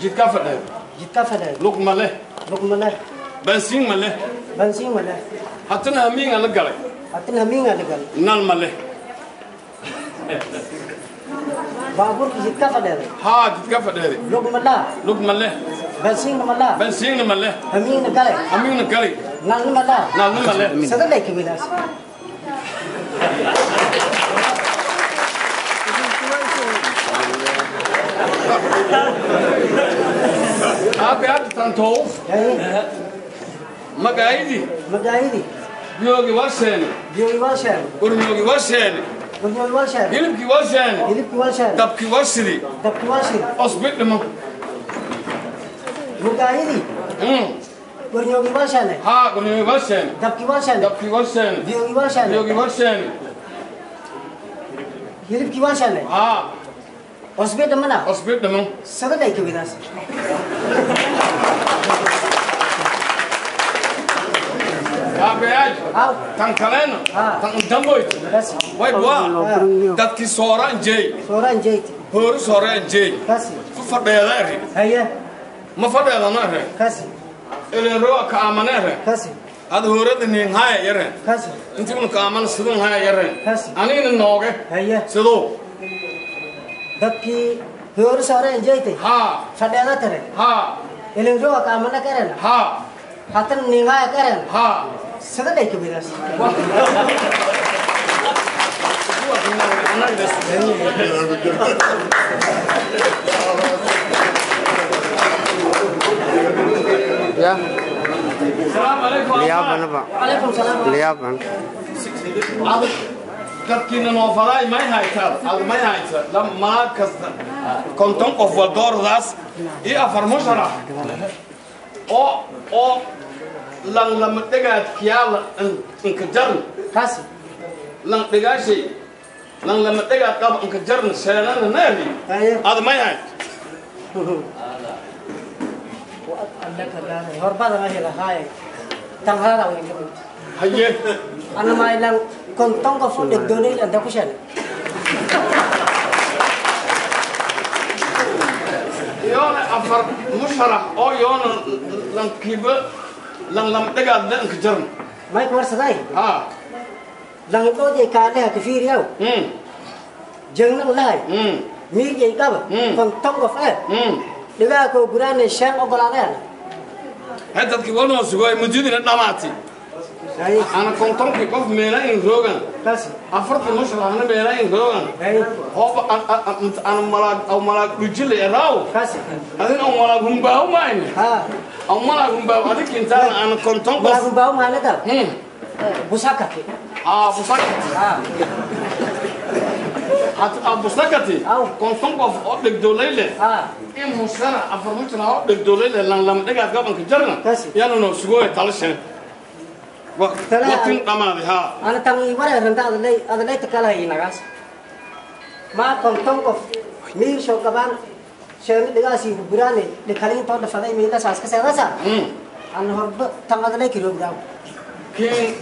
Jitka fede. Jitka fede. Lok male. Lok male. Bensing male. Bensing male. Hatin haminga legale. Hatin haminga legale. Nal male. Babur ki jitka fede. Ha jitka fede. Lok mala. Lok male. Bensing mala. Bensing male. Haminga legale. Haminga legale. Nal mala. Nal male. Sada lekhi bilas. आप यार संतों मगाईदी मगाईदी Bilgi var senin. Bilgi var senin. Urmugi var senin. Urmugi var senin. İlipki var senin. İlipki var senin. Tapki var senin. Tapki var senin. Osbitli mi? Mugayidi. Hmm. Urmugi var senin. Ha, urmugi var senin. Tapki var senin. Tapki var senin. Bilgi var senin. Bilgi var senin. İlipki var senin. Ha. cusbe dhamana cusbe dhaman sagaday gabadaas aabeyaaj tan kalena ah. tan udamboyt waybwa dadkii sooraan jeey sooraan jeeyt hoori sooraan jeey ku fadheeda eri haye ma fadheedana ere kasi eleeroa ka aamane ere kasi ad hoorada niinhaaya yareen e intii una ka aamana sidun haaya yareen e anigna nooge sidow धक्की हेर सारे एंजॉय थे हाँ सड़े ना तेरे हाँ इले जो काम ना करे ना हाँ हाथन निगा करे ना हाँ सगड़ देख भी रस Yeah. Salam alaikum. Liap mana pak? Alaikum salam. Liap kan? dadkiina noofadaay may haytaan ad may hayta lamaa kasta konton qof waldoordaas iyo afar musharax oo oo lan lama dhagaadkiyaa la inka jarn kaasi lan dhigaashay lan lama dhagaad qaba inka jarn sheenana naali ad may hayt وأطعم لك الغالي هربا ما هي الغاية تنهارا وين قبلت هيه Ano mailang kontong ka food and donate and ako siya. Yon afar musharah o yon lang kiba lang lam tega lang kjarn. Mai kwar sadai. Ha. Lang to de ka le ka fir yau. Hmm. Jeng lang lai. Hmm. Mi je ka ba. Kontong ka fa. Hmm. Diga ko gurane shang o balane. Hadat ki wono sugoi mujidin namati. أنا كنترك قف ميلين روغان أفرت المشرع أنا ميلين روغان هو أنا ملاك أو ملاك رجلي راو أذن أو ملاك هم باو ماين أو ملاك هم باو أذيك إنت أنا كنترك قف ملاك هم باو أنا ده بوساكتي آه بوساكتي abusakati kontonkof oo أنا leh in musana afar mujna oo dhegdoolay leh lanlamadhigaad gobolka jarna yaanuna sugoya tala sheeg وقتين دمادي ها انا تمي ورا رندا ادلي ادلي تكلا هي نغاس ما كنتم قف مير شو كبان شيرن دغاسي براني لكالين تو دفداي ميلا ساس كسيداسا انا هرب تم ادلي كيلو غرام كين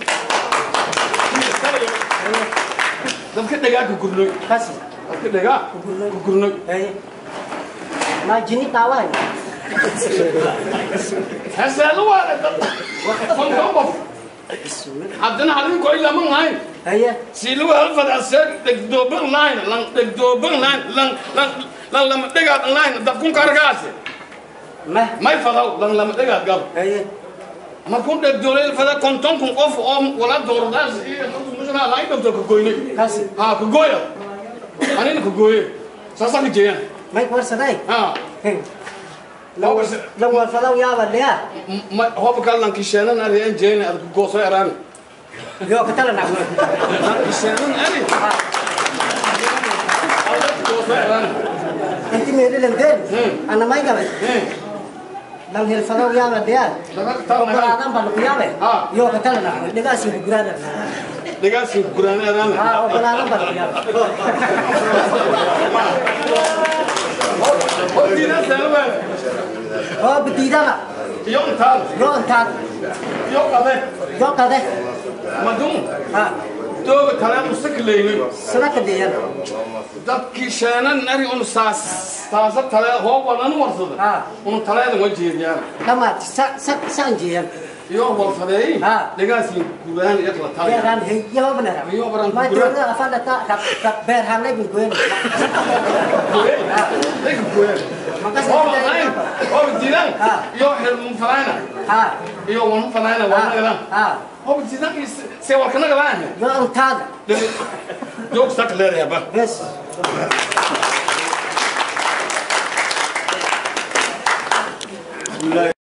دمك دغا كغرنوي كاسي دمك دغا كغرنوي ما جيني تاوان هسه لو انا haddana halinkoo ilaman hayn siiluwa halfad asee dhegdooban lahayna lan dhegdooban lahayna lan lan lan lama dhegaad lahayna dabkun karkaase may fadaw lan lama dhegaad gabo markuu dhegdoolay fada konton kun qof oo wala doordaas iyo markuu mushra laay dhogto ka goyne kaasi ha ka goyo anina ka goyo saasa ka jeeyaan may warsaday ha لو لو الفضاء يا بليا ما هو بكلام كيشانا انا ريان جينا ارجو قوسو يراني Joo, kun tällä näkyy. Se on äly. Enti me edelleen den. Anna maikave. Dan helfalo yaala dear. Tokko adam balu yaale. Joo, kun tällä näkyy. Degaa siin gurana. Degaa siin gurana arana. Ah, okon adam balu yaale. Oh, bidida sama. Oh, bidida sama. Jontal. Jontal. Jokade. Jokade. Madun. Ha. Dövbe kalem sıkılıyım. Sıra kadiyen. Dad ki şeyden neri onu sas. Tasa talaya havalanı varsadı. Ha. Onu talaya da koyacağız yani. Tamam. Sa sa sancıyım. Yok var sadey. Ha. Legasin kuran yakla talaya. Yaran hey yalan benar. Yok benar. Ma dönü afan da tak tak berhamle bin kuyen. Kuyen. Ne kuyen? Makasih. fanaana oo diidan iyo xirmun fanaana ha iyo wan fanaana wan yadan ha oo diidan se warkana gaban la taada joog sak leer yaba bes بسم الله